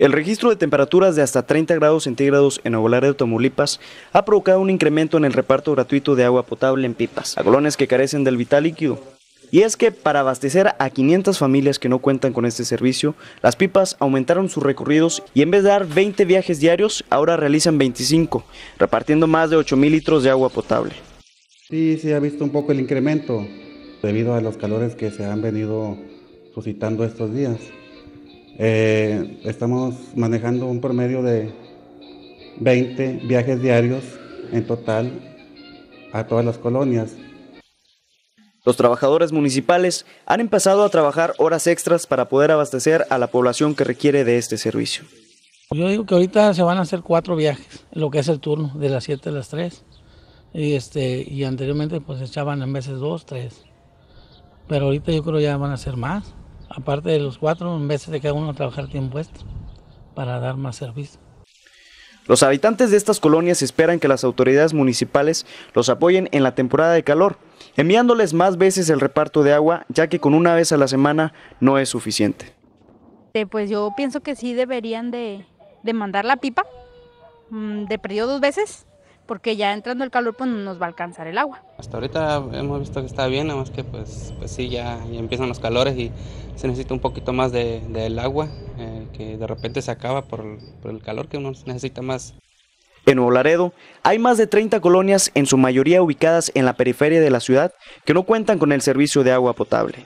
El registro de temperaturas de hasta 30 grados centígrados en Nuevo Laredo, Tamaulipas, ha provocado un incremento en el reparto gratuito de agua potable en pipas a que carecen del vital líquido. Y es que para abastecer a 500 familias que no cuentan con este servicio, las pipas aumentaron sus recorridos y en vez de dar 20 viajes diarios, ahora realizan 25, repartiendo más de 8 mil litros de agua potable. Sí, sí ha visto un poco el incremento debido a los calores que se han venido suscitando estos días. Eh, estamos manejando un promedio de 20 viajes diarios en total a todas las colonias. Los trabajadores municipales han empezado a trabajar horas extras para poder abastecer a la población que requiere de este servicio. Yo digo que ahorita se van a hacer cuatro viajes, lo que es el turno, de las 7 a las 3. Y, este, y anteriormente pues echaban en veces dos, tres. Pero ahorita yo creo ya van a ser más aparte de los cuatro, en vez de cada uno trabajar tiempo extra para dar más servicio. Los habitantes de estas colonias esperan que las autoridades municipales los apoyen en la temporada de calor, enviándoles más veces el reparto de agua, ya que con una vez a la semana no es suficiente. Pues yo pienso que sí deberían de, de mandar la pipa, mm, de periodo dos veces, porque ya entrando el calor pues no nos va a alcanzar el agua. Hasta ahorita hemos visto que está bien, nada más que pues, pues sí, ya, empiezan los calores y se necesita un poquito más del de, agua, eh, que de repente se acaba por, por el calor que uno necesita más. En Nuevo Laredo hay más de 30 colonias, en su mayoría ubicadas en la periferia de la ciudad, que no cuentan con el servicio de agua potable.